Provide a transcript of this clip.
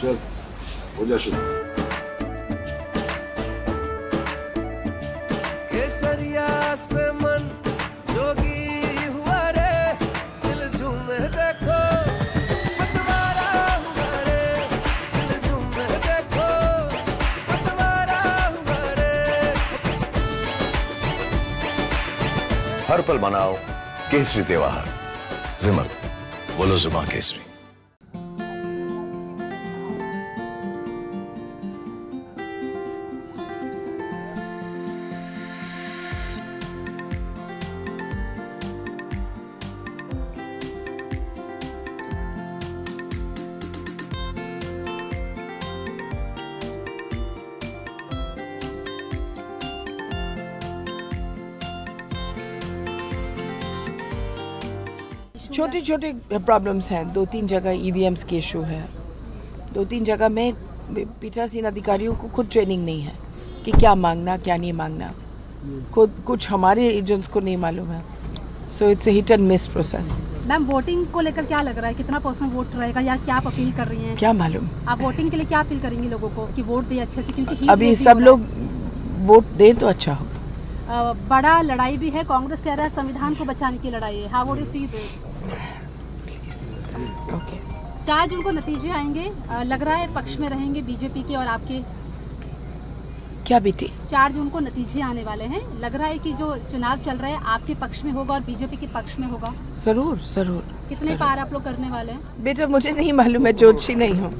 चल हो जा शुरू केसरिया से मन जोगी हुआ रे दिल झूमे देखो पतवारा हुआ रे दिल झूमे देखो पतवारा हुआ रे हर पल मनाओ केसरी त्योहार विमल बोलो जुमा केसरी छोटे छोटे प्रॉब्लम्स हैं। दो तीन जगह ईवीएम्स के इशू है। दो तीन जगह में पीठासीन अधिकारियों को खुद ट्रेनिंग नहीं है कि क्या मांगना क्या नहीं मांगना। खुद कुछ हमारे एजेंट्स को नहीं मालूम है। So it's hit and miss process ma'am voting को लेकर क्या लग रहा है? कितना परसेंट वोट रहेगा या क्या आप अपील कर रही हैं? क्या मालूम। आप वोटिंग के लिए क्या अपील करेंगी लोगों को कि वोट दे अच्छे से? क्योंकि अभी सब लोग वोट दें तो अच्छा हो बड़ा लड़ाई भी है। कांग्रेस कह रहा है संविधान को बचाने की लड़ाई है। How would you see this okay चार जून को नतीजे आएँगे। लग रहा है पक्ष में रहेंगे बीजेपी के और आपके। क्या बेटी? चार जून को नतीजे आने वाले हैं। लग रहा है कि जो चुनाव चल रहा है आपके पक्ष में होगा और बीजेपी के पक्ष में होगा। ज़रूर ज़रूर। कितने ज़रूर। पार आप लोग करने वाले हैं? बेटा मुझे नहीं मालूम मैं जोशी नहीं हूँ।